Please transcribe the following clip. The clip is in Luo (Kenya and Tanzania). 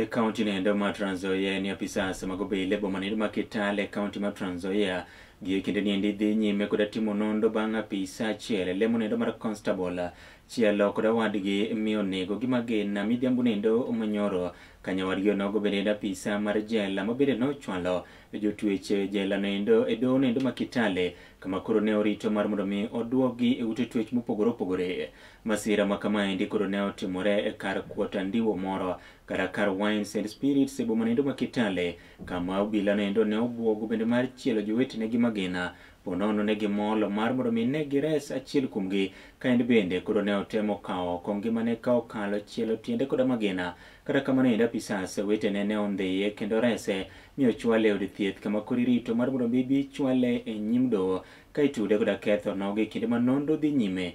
E kaunti nendo ma Trans Nzoia ni apisas mag obila e boma nendo ma Kitale e kaunti ma Trans Nzoia gi e kinde niendi dhi nyime koda timo nondo bang' apisa achiel e lemo nendo mar constable chielo koda wadgi mi onego gi magina midhiambo nendo manyoro ka nyawadgi onogo bende en apisa mar jela ma bende nochwalo jotwech e jela nendo e doho nendo ma Kitale kama koro ne orito mar mondo mi oduogi e ute twech mopogore opogore Masira ma kamaendi koro ne otimore e kar kuota ndiwo moro kata kar Wines and Spirits e bomanendo ma Kitale kama obila nendo ne obwogo bende mar chielo jowetene gi magina ponono ne gimolo mar mondo mi ne gires achiel kuomgi ka en bende koro ne otemo kawo oko ngimane ka okalo chielo tiende koda magina kata kamano enda apisas wetene ne ondhiye kendo rese mi ochwale od thieth kama koro irito mar mondo mi bi chwale e nyim doho ka itude koda ketho nogo e kinde ma nondo dhi nyime